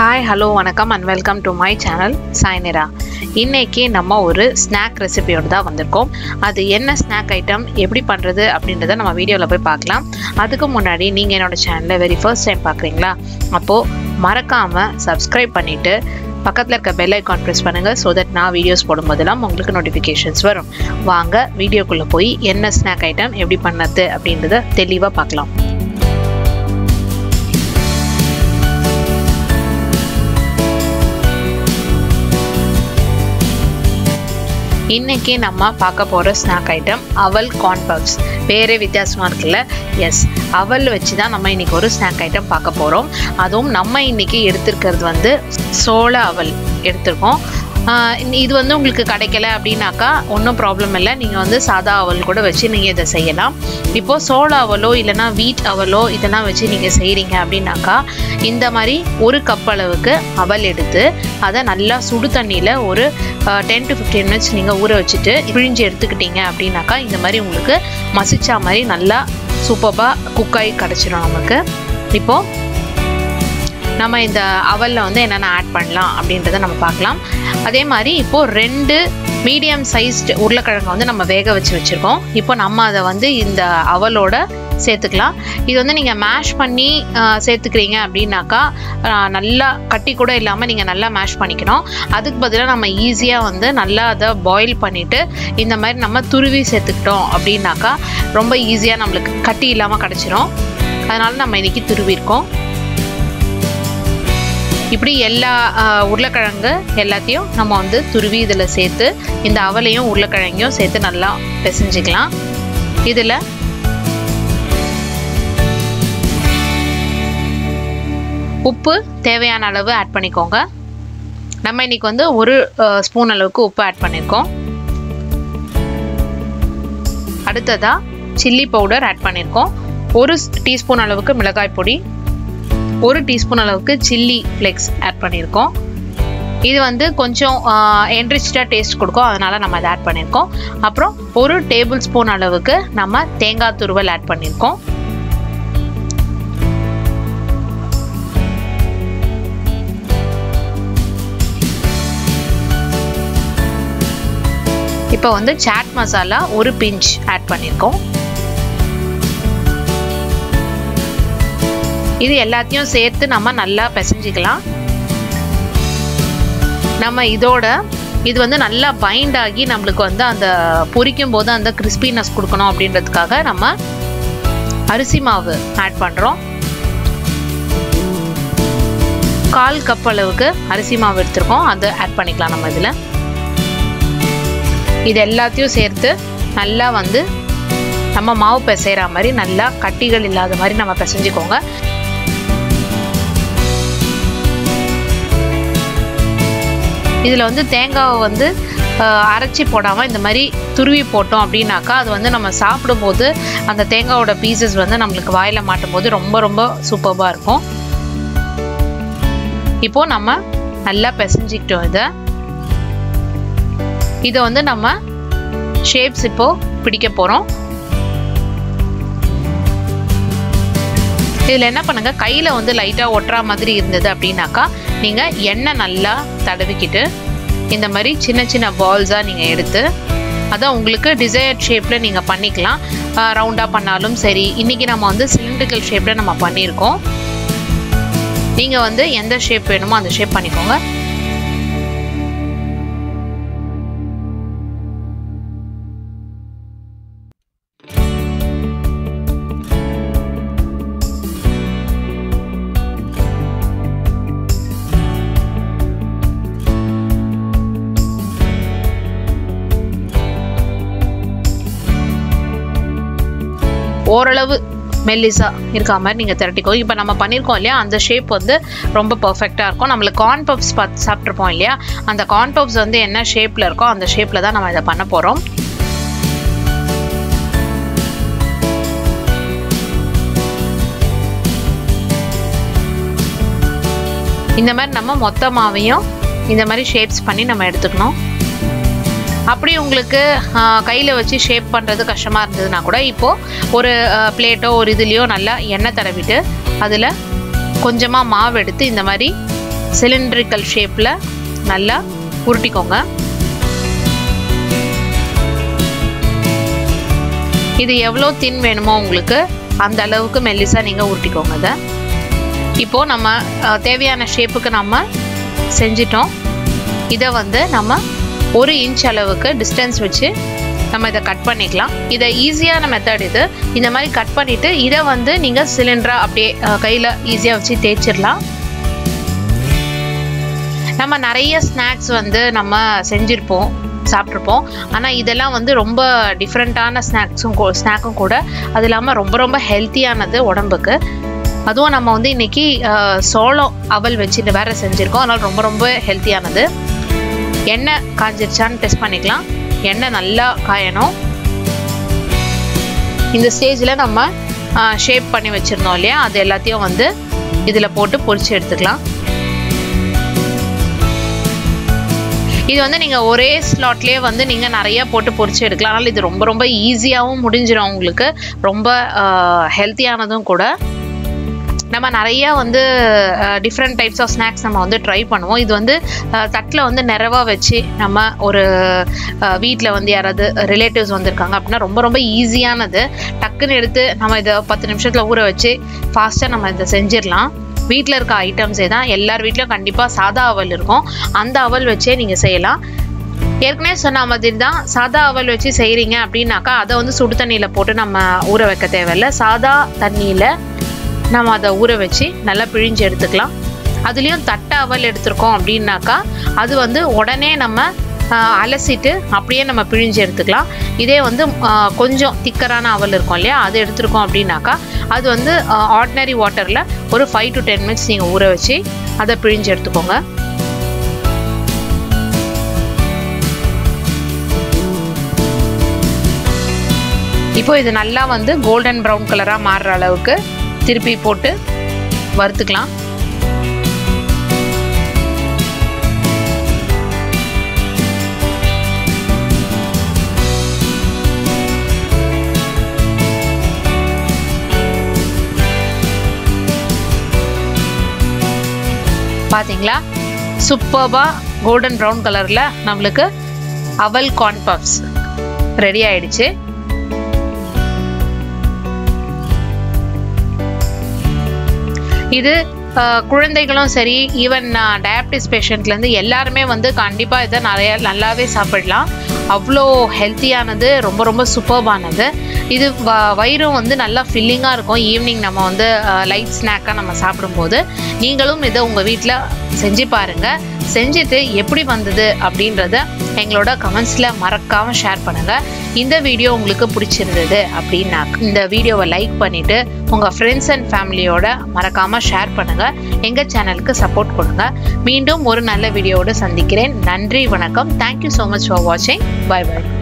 Hi hello வணக்கம் and welcome to my channel சாய்னிரா இன்றைக்கி நம்ம ஒரு ஸ்நாக் ரெசிபியோடு தான் வந்திருக்கோம். அது என்ன ஸ்நாக் ஐட்டம் எப்படி பண்ணுறது அப்படின்றத நம்ம வீடியோவில் போய் பார்க்கலாம். அதுக்கு முன்னாடி நீங்கள் என்னோட சேனலை வெரி ஃபர்ஸ்ட் டைம் பார்க்குறீங்களா? அப்போது மறக்காமல் சப்ஸ்கிரைப் பண்ணிவிட்டு பக்கத்தில் இருக்க பெல் ஐக்கான் ப்ரெஸ் பண்ணுங்கள் ஸோ தட் நான் வீடியோஸ் போடும்போதெல்லாம் உங்களுக்கு நோட்டிஃபிகேஷன்ஸ் வரும். வாங்க வீடியோக்குள்ளே போய் என்ன ஸ்நாக் ஐட்டம் எப்படி பண்ணது அப்படின்றத தெளிவாக பார்க்கலாம். இன்னைக்கு நம்ம பார்க்க போகிற ஸ்நாக் ஐட்டம் அவல் கார்ன் பப்ஸ் பேரே வித்தியாசமாக இருக்குல்ல? எஸ் அவல் வச்சு தான் நம்ம இன்னைக்கு ஒரு ஸ்நாக் ஐட்டம் பார்க்க போகிறோம் அதுவும் நம்ம இன்னைக்கு எடுத்துருக்கிறது வந்து சோள அவல் எடுத்திருக்கோம். இது வந்து உங்களுக்கு கிடைக்கல அப்படின்னாக்கா ஒன்றும் ப்ராப்ளம் இல்லை. நீங்கள் வந்து சாதா அவல் கூட வச்சு நீங்கள் இதை செய்யலாம். இப்போது சோள அவலோ இல்லைனா வீட் அவலோ இதெல்லாம் வச்சு நீங்கள் செய்கிறீங்க அப்படின்னாக்கா இந்த மாதிரி ஒரு கப் அளவுக்கு அவல் எடுத்து அதை நல்லா சுடு தண்ணியில் ஒரு டென் டு ஃபிஃப்டீன் மினிட்ஸ் நீங்கள் ஊற வச்சுட்டு பிழிஞ்சு எடுத்துக்கிட்டீங்க அப்படின்னாக்கா இந்த மாதிரி உங்களுக்கு மசிச்சா மாதிரி நல்லா சூப்பராக குக்காகி கிடச்சிடும் நமக்கு. இப்போது நம்ம இந்த அவலில் வந்து என்னென்ன ஆட் பண்ணலாம் அப்படின்றத நம்ம பார்க்கலாம். அதே மாதிரி இப்போது ரெண்டு மீடியம் சைஸ்டு உருளைக்கிழங்கை வந்து நம்ம வேக வச்சு வச்சுருக்கோம். இப்போ நம்ம அதை வந்து இந்த அவலோட சேர்த்துக்கலாம். இது வந்து நீங்கள் மேஷ் பண்ணி சேர்த்துக்கிறீங்க அப்படின்னாக்கா நல்லா கட்டி கூட இல்லாமல் நீங்கள் நல்லா மேஷ் பண்ணிக்கணும். அதுக்கு பதிலாக நம்ம ஈஸியாக வந்து நல்லா அதை பாயில் பண்ணிவிட்டு இந்த மாதிரி நம்ம துருவி சேர்த்துக்கிட்டோம் அப்படின்னாக்கா ரொம்ப ஈஸியாக நம்மளுக்கு கட்டி இல்லாமல் கிடச்சிரும். அதனால் நம்ம இன்றைக்கி துருவிருக்கோம் இப்படி எல்லா உருளைக்கிழங்கு எல்லாத்தையும் நம்ம வந்து துருவி இதில் சேர்த்து இந்த அவலையும் உருளைக்கிழங்கையும் சேர்த்து நல்லா பிசைஞ்சிக்கலாம். இதில் உப்பு தேவையான அளவு ஆட் பண்ணிக்கோங்க. நம்ம இன்னைக்கு வந்து ஒரு ஸ்பூன் அளவுக்கு உப்பு ஆட் பண்ணியிருக்கோம் அடுத்ததாக சில்லி பவுடர் ஆட் பண்ணியிருக்கோம் ஒரு டீஸ்பூன் அளவுக்கு மிளகாய் பொடி ஒரு டீஸ்பூன் அளவுக்கு சில்லி ஃப்ளெக்ஸ் ஆட் பண்ணியிருக்கோம். இது வந்து கொஞ்சம் என்ரிச்சாக டேஸ்ட் கொடுக்கும். அதனால் நம்ம அதை ஆட் பண்ணியிருக்கோம். அப்புறம் ஒரு டேபிள் ஸ்பூன் அளவுக்கு நம்ம தேங்காய் துருவல் ஆட் பண்ணியிருக்கோம். இப்போ வந்து சாட் மசாலா ஒரு பிஞ்ச் ஆட் பண்ணியிருக்கோம். இது எல்லாத்தையும் சேர்த்து நம்ம நல்லா பிசைஞ்சிக்கலாம். நம்ம இதோட இது வந்து நல்லா பைண்ட் ஆகி நம்மளுக்கு வந்து அந்த பொரிக்கும் போது அந்த கிறிஸ்பினஸ் கொடுக்கணும் அப்படின்றதுக்காக நம்ம அரிசி மாவு ஆட் பண்ணுறோம் கால் கப் அளவுக்கு அரிசி மாவு எடுத்துருக்கோம். அதை ஆட் பண்ணிக்கலாம் நம்ம இதில். இது எல்லாத்தையும் சேர்த்து நல்லா வந்து நம்ம மாவு பிசைகிற மாதிரி நல்லா கட்டிகள் இல்லாத மாதிரி நம்ம பிசைஞ்சுக்கோங்க. இதில் வந்து தேங்காவை வந்து அரைச்சி போடாமல் இந்த மாதிரி துருவி போட்டோம் அப்படின்னாக்கா அது வந்து நம்ம சாப்பிடும்போது அந்த தேங்காவோட பீசஸ் வந்து நம்மளுக்கு வாயில் மாட்டும் போது ரொம்ப ரொம்ப சூப்பராக இருக்கும். இப்போது நம்ம நல்லா பிசைஞ்சிக்கிட்டோம் இதை. இதை வந்து நம்ம ஷேப்ஸ் இப்போது பிடிக்க போகிறோம் இதில் என்ன பண்ணுங்கள் கையில் வந்து லைட்டாக ஒட்டுற மாதிரி இருந்தது அப்படின்னாக்கா நீங்கள் எண்ணெய் நல்லா தடவிக்கிட்டு இந்த மாதிரி சின்ன சின்ன பால்ஸாக நீங்கள் எடுத்து அதான் உங்களுக்கு டிசையர் ஷேப்பில் நீங்கள் பண்ணிக்கலாம். ரவுண்டாக பண்ணாலும் சரி. இன்றைக்கி நம்ம வந்து சிலிண்ட்ரிக்கல் ஷேப்பில் நம்ம பண்ணியிருக்கோம். நீங்கள் வந்து எந்த ஷேப் வேணுமோ அந்த ஷேப் பண்ணிக்கோங்க. ஓரளவு மெல்லிஸாக இருக்கா மாதிரி நீங்கள் திரட்டிக்கோ. இப்போ நம்ம பண்ணியிருக்கோம் இல்லையா? அந்த ஷேப் வந்து ரொம்ப பர்ஃபெக்டாக இருக்கும். நம்மளுக்கு கார்ன் பப்ஸ் பார்த்து சாப்பிட்ருப்போம் இல்லையா? அந்த கார்ன் பப்ஸ் வந்து என்ன ஷேப்பில் இருக்கோ அந்த ஷேப்பில் தான் நம்ம இதை பண்ண போகிறோம் இந்த மாதிரி நம்ம மொத்த மாவையும் இந்த மாதிரி ஷேப்ஸ் பண்ணி நம்ம எடுத்துக்கணும். அப்படி உங்களுக்கு கையில் வச்சு ஷேப் பண்ணுறது கஷ்டமாக இருந்ததுன்னா கூட இப்போது ஒரு பிளேட்டோ ஒரு இதுலேயோ நல்லா எண்ணெய் தடவிட்டு அதில் கொஞ்சமாக மாவு எடுத்து இந்த மாதிரி சிலிண்ட்ரிக்கல் ஷேப்பில் நல்லா உருட்டிக்கோங்க. இது எவ்வளோ தின் வேணுமோ உங்களுக்கு அந்த அளவுக்கு மெல்லிசாக நீங்கள் உருட்டிக்கோங்க இதை இப்போது நம்ம தேவையான ஷேப்புக்கு நம்ம செஞ்சிட்டோம். இதை வந்து நம்ம ஒரு இன்ச் அளவுக்கு டிஸ்டன்ஸ் வச்சு நம்ம இதை கட் பண்ணிக்கலாம். இதை ஈஸியான மெத்தட் இது. இந்த மாதிரி கட் பண்ணிவிட்டு இதை வந்து நீங்கள் சிலிண்டரை அப்படியே கையில் ஈஸியாக வச்சு தேய்ச்சிடலாம். நம்ம நிறைய ஸ்நாக்ஸ் வந்து நம்ம செஞ்சுருப்போம் சாப்பிட்ருப்போம் ஆனால் இதெல்லாம் வந்து ரொம்ப டிஃப்ரெண்ட்டான ஸ்நாக்ஸும் ஸ்நாக்கும் கூட. அது இல்லாமல் ரொம்ப ரொம்ப ஹெல்த்தியானது உடம்புக்கு. அதுவும் நம்ம வந்து இன்றைக்கி சோளம் அவல் வச்சுட்டு வேறு செஞ்சுருக்கோம். அதனால் ரொம்ப ரொம்ப ஹெல்த்தியானது எண்ணெய் காஞ்சிருச்சான்னு டெஸ்ட் பண்ணிக்கலாம். எண்ணெய் நல்லா காயணும். இந்த ஸ்டேஜில் நம்ம ஷேப் பண்ணி வச்சுருந்தோம் இல்லையா? அது எல்லாத்தையும் வந்து இதில் போட்டு பொரிச்சு எடுத்துக்கலாம். இது வந்து நீங்கள் ஒரே ஸ்லாட்லேயே வந்து நீங்கள் நிறைய போட்டு பொரிச்சு எடுக்கலாம். அதனால் இது ரொம்ப ரொம்ப ஈஸியாகவும் முடிஞ்சிடும் உங்களுக்கு. ரொம்ப ஹெல்த்தியானதும் கூட. நம்ம நிறைய வந்து டிஃப்ரெண்ட் டைப்ஸ் ஆஃப் ஸ்நாக்ஸ் நம்ம வந்து ட்ரை பண்ணுவோம். இது வந்து தட்டில் வந்து நிறவாக வச்சு நம்ம ஒரு வீட்டில் வந்து யாராவது ரிலேட்டிவ்ஸ் வந்திருக்காங்க அப்படின்னா ரொம்ப ரொம்ப ஈஸியானது டக்குன்னு எடுத்து நம்ம இதை பத்து நிமிஷத்தில் ஊற வச்சு ஃபாஸ்ட்டாக நம்ம இதை செஞ்சிடலாம். வீட்டில் இருக்க ஐட்டம்ஸே தான் எல்லார் வீட்லேயும் கண்டிப்பாக சாதா அவல் இருக்கும். அந்த அவல் வச்சே நீங்கள் செய்யலாம். ஏற்கனவே சொன்ன மாதிரி தான் சாதா அவல் வச்சு செய்கிறீங்க அப்படின்னாக்கா அதை வந்து சுடு தண்ணியில் போட்டு நம்ம ஊற வைக்க தேவையில்ல. சாதா தண்ணியில் நம்ம அதை ஊற வச்சு நல்லா பிழிஞ்சு எடுத்துக்கலாம். அதுலேயும் தட்டை அவல் எடுத்திருக்கோம் அப்படின்னாக்கா அது வந்து உடனே நம்ம அலசிட்டு அப்படியே நம்ம பிழிஞ்சு எடுத்துக்கலாம். இதே வந்து கொஞ்சம் திக்கரான அவல் இருக்கும் இல்லையா? அது எடுத்துருக்கோம் அப்படின்னாக்கா அது வந்து ஆர்டினரி வாட்டரில் ஒரு ஃபைவ் டு டென் மினிட்ஸ் நீங்கள் ஊற வச்சு அதை பிழிஞ்சு எடுத்துக்கோங்க. இப்போ இது நல்லா வந்து கோல்டன் ப்ரௌன் கலராக மாறுற அளவுக்கு திருப்பி போட்டு வறுத்துக்கலாம். பார்த்தீங்களா சூப்பர்பாக கோல்டன் ப்ரௌன் கலரில் நம்மளுக்கு அவல் கார்ன் பப்ஸ் ரெடி ஆயிடுச்சு. இது குழந்தைகளும் சரி ஈவன் டயபிட்டிஸ் பேஷண்ட்லேருந்து எல்லாருமே வந்து கண்டிப்பாக இதை நிறைய நல்லாவே சாப்பிடலாம். அவ்வளோ ஹெல்த்தியானது ரொம்ப ரொம்ப சூப்பர்பானது இது வ வயிறும் வந்து நல்லா ஃபில்லிங்காக இருக்கும். ஈவினிங் நம்ம வந்து லைட் ஸ்நாக்காக நம்ம சாப்பிடும்போது நீங்களும் இதை உங்கள் வீட்டில் செஞ்சு பாருங்கள் செஞ்சுட்டு எப்படி வந்தது அப்படின்றத எங்களோட கமெண்ட்ஸில் மறக்காமல் ஷேர் பண்ணுங்கள் இந்த வீடியோ உங்களுக்கு பிடிச்சிருந்தது அப்படின்னா இந்த வீடியோவை லைக் பண்ணிவிட்டு உங்கள் ஃப்ரெண்ட்ஸ் அண்ட் ஃபேமிலியோட மறக்காமல் ஷேர் பண்ணுங்கள் எங்கள் சேனலுக்கு சப்போர்ட் கொடுங்க. மீண்டும் ஒரு நல்ல வீடியோவோடு சந்திக்கிறேன். நன்றி வணக்கம். Thank you so much for வாட்சிங் Bye bye.